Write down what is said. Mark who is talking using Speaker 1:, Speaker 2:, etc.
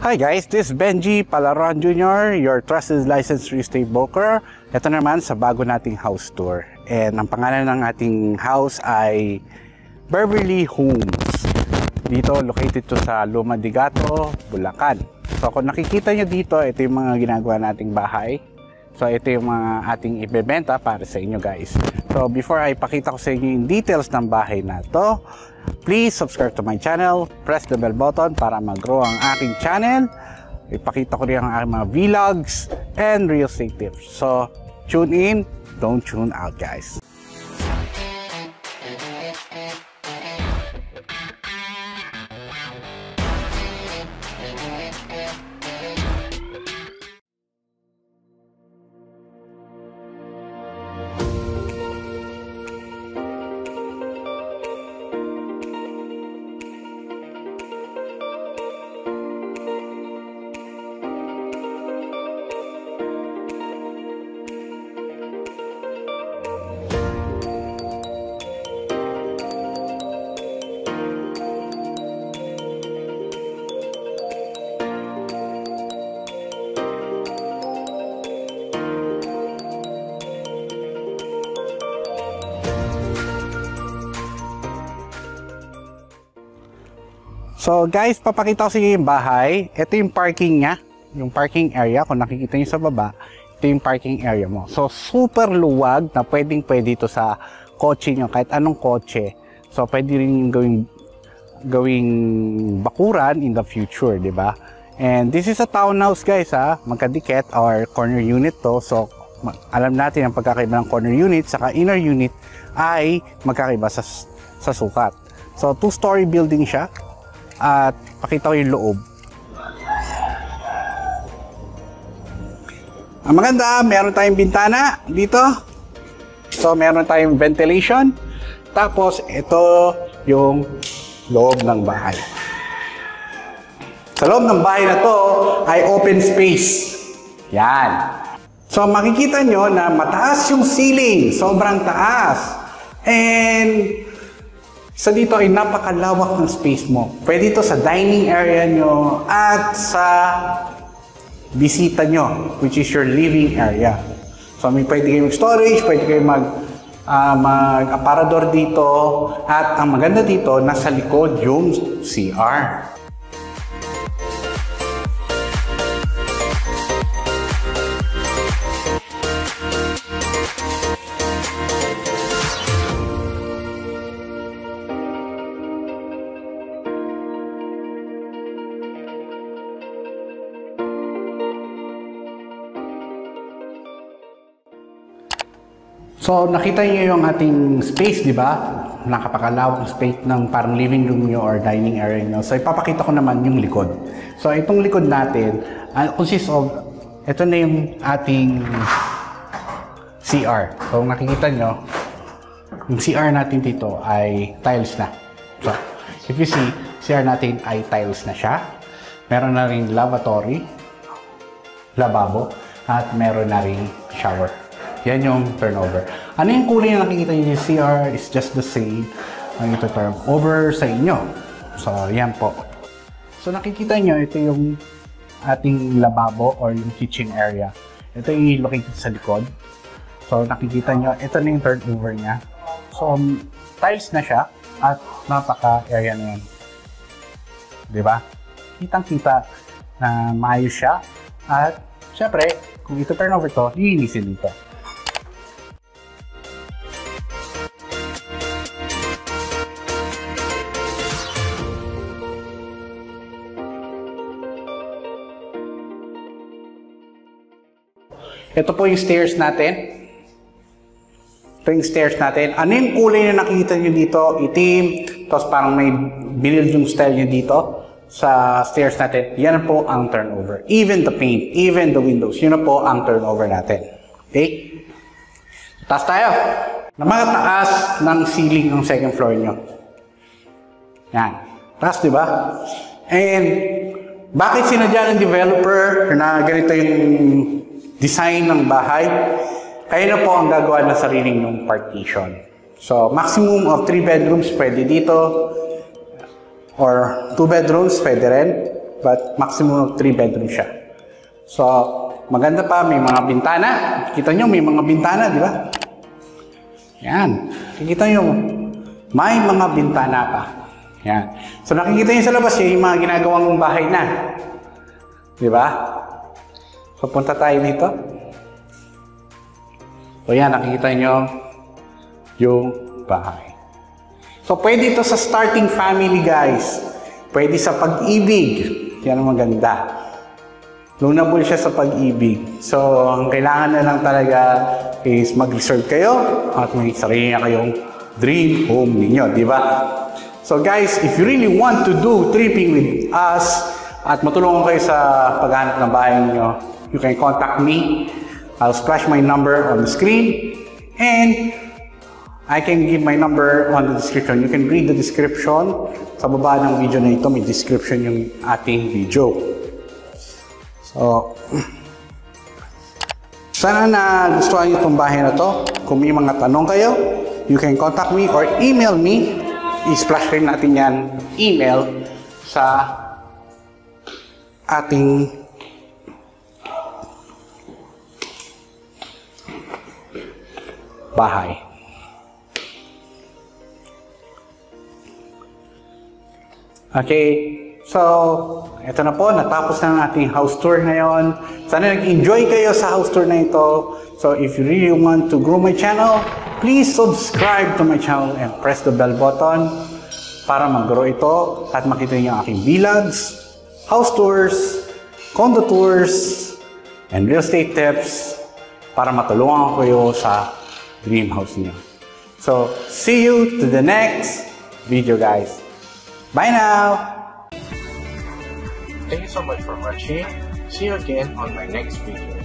Speaker 1: Hi guys, this is Benji Palaron Jr., your trusted licensed real estate broker. Ito naman sa bago nating house tour. And ang pangalan ng ating house ay Beverly Homes. Dito, located to sa Luma de Gato, Bulacan. So kung nakikita nyo dito, ito yung mga ginagawa nating bahay. So ito yung mga ating ibebenta para sa inyo guys. So before ay pakita ko sa inyo yung details ng bahay na to, please subscribe to my channel, press the bell button para mag-grow ang aking channel. Ipakita ko rin ang aking mga vlogs and real estate tips. So tune in, don't tune out guys. So guys, papakita ko sa inyo yung bahay. Ito yung parking niya. Yung parking area. Kung nakikita nyo sa baba, ito yung parking area mo. So super luwag na pwedeng pwede ito sa kotse nyo. Kahit anong kotse. So pwede rin yung gawing, gawing bakuran in the future, di ba? And this is a townhouse guys ha. Magkadikit or corner unit to. So alam natin ang pagkakaiba ng corner unit saka inner unit ay magkakaiba sa, sa sukat. So two-story building siya at pakita ko yung loob. Ang maganda, meron tayong bintana dito. So, meron tayong ventilation. Tapos, ito yung loob ng bahay. Sa loob ng bahay na to ay open space. Yan. So, makikita nyo na mataas yung ceiling. Sobrang taas. And sa dito ay napakalawak ng space mo. Pwede ito sa dining area nyo at sa bisita nyo, which is your living area. So may pwede kayong storage, pwede kayong mag uh, mag-aparador dito at ang maganda dito, nasa likod yung CR. So, nakita niyo yung ating space, di ba? Nakapakalawak space ng parang living room nyo or dining area nyo. So, ipapakita ko naman yung likod. So, itong likod natin, uh, consists of, ito na yung ating CR. So, nakikita nyo, yung CR natin dito ay tiles na. So, if you see, CR natin ay tiles na siya. Meron na rin lavatory, lababo, at meron na rin shower. Yan yung turnover. Ano yung kulay na nakikita nyo yung CR is just the same ang ito turnover sa inyo. So, yan po. So, nakikita nyo, ito yung ating lababo or yung kitchen area. Ito yung located sa likod. So, nakikita nyo, ito na yung turnover niya. So, tiles na siya at napaka-area na yan. Diba? Kitang-kita na maayos siya. At, syempre, kung ito turnover to, lilinisin dito. Ito po yung stairs natin. Ito yung stairs natin. Ano yung kulay na nakikita nyo dito? Itim. Tapos parang may binild yung style nyo dito sa stairs natin. Yan po ang turnover. Even the paint, even the windows. Yun po ang turnover natin. Okay? Taas tayo. Na mga taas ng ceiling ng second floor nyo. Yan. Taas, di ba? And bakit sinadya ng developer na ganito yung design ng bahay, kayo na po ang gagawa ng sariling ng partition. So, maximum of 3 bedrooms pwede dito, or 2 bedrooms pwede rin, but maximum of 3 bedroom siya. So, maganda pa, may mga bintana. Kita nyo, may mga bintana, di ba? Yan. Kikita nyo, may mga bintana pa. Yan. So, nakikita nyo sa labas yung mga ginagawang bahay na. Di ba? So, punta tayo dito. So, yan, nakikita nyo yung bahay. So, pwede ito sa starting family, guys. Pwede sa pag-ibig. Yan ang maganda. Lunable siya sa pag-ibig. So, ang kailangan na lang talaga is mag-reserve kayo at may sarili na kayong dream home ninyo, di ba? So guys, if you really want to do tripping with us at matulungan kayo sa paghanap ng bahay ninyo, you can contact me. I'll splash my number on the screen and I can give my number on the description. You can read the description. Sa baba ng video na ito, may description yung ating video. So, sana na gustuhan niyo itong bahay na to. Kung may mga tanong kayo, you can contact me or email me. I-splash rin natin yan email sa ating bahay. Okay, so ito na po, natapos na ang ating house tour ngayon. Sana nag-enjoy kayo sa house tour na ito. So if you really want to grow my channel, please subscribe to my channel and press the bell button para mag-grow ito at makita niyo ang aking vlogs, house tours, condo tours, and real estate tips para matulungan ko kayo sa dream house niyo. So, see you to the next video guys. Bye now! Thank you so much for watching. See you again on my next video.